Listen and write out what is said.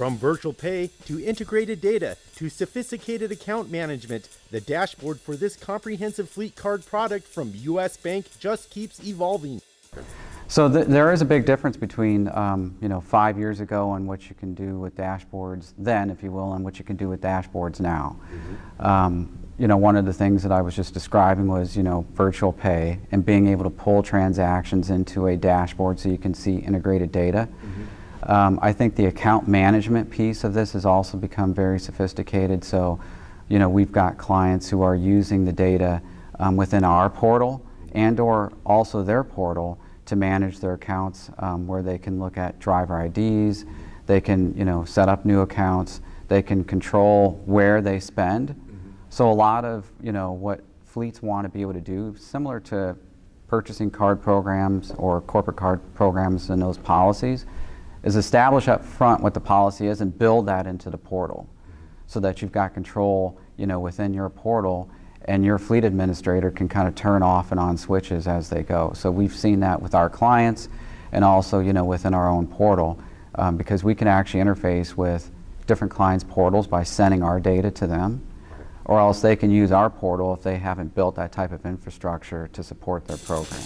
From virtual pay to integrated data to sophisticated account management, the dashboard for this comprehensive fleet card product from US Bank just keeps evolving. So th there is a big difference between um, you know five years ago and what you can do with dashboards then, if you will, and what you can do with dashboards now. Mm -hmm. um, you know, one of the things that I was just describing was you know virtual pay and being able to pull transactions into a dashboard so you can see integrated data. Mm -hmm. Um, I think the account management piece of this has also become very sophisticated. So, you know, we've got clients who are using the data um, within our portal and or also their portal to manage their accounts um, where they can look at driver IDs, they can you know set up new accounts, they can control where they spend. Mm -hmm. So a lot of you know what fleets want to be able to do, similar to purchasing card programs or corporate card programs and those policies, is establish up front what the policy is and build that into the portal so that you've got control you know within your portal and your fleet administrator can kind of turn off and on switches as they go. So we've seen that with our clients and also you know within our own portal um, because we can actually interface with different clients' portals by sending our data to them or else they can use our portal if they haven't built that type of infrastructure to support their program.